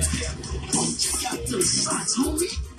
Got the shots, homie.